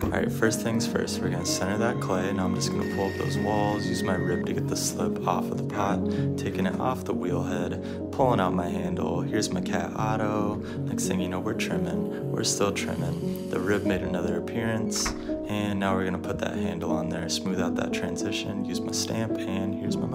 All right, first things first, we're gonna center that clay. Now I'm just gonna pull up those walls, use my rib to get the slip off of the pot, taking it off the wheel head, pulling out my handle. Here's my cat Otto. Next thing you know, we're trimming. We're still trimming. The rib made another appearance, and now we're gonna put that handle on there, smooth out that transition, use my stamp, and here's my.